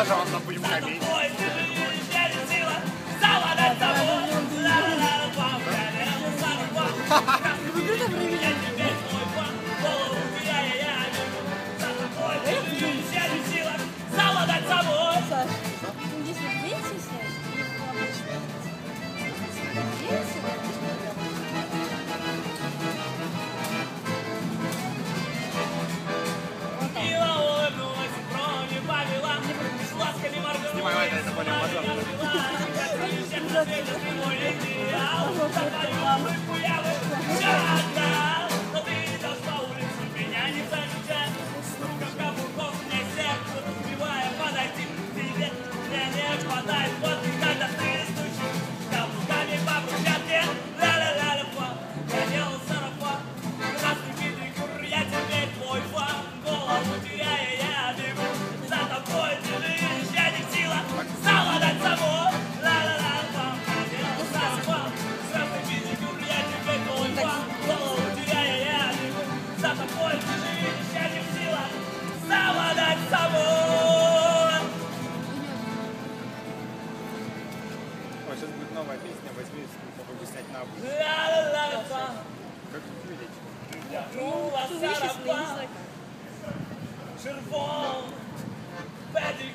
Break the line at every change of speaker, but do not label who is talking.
облажал на пульками. 啊。
Ой, сейчас будет новая песня, возьми, попробуй снять на обувь. Как
тут видеть? Червон, педик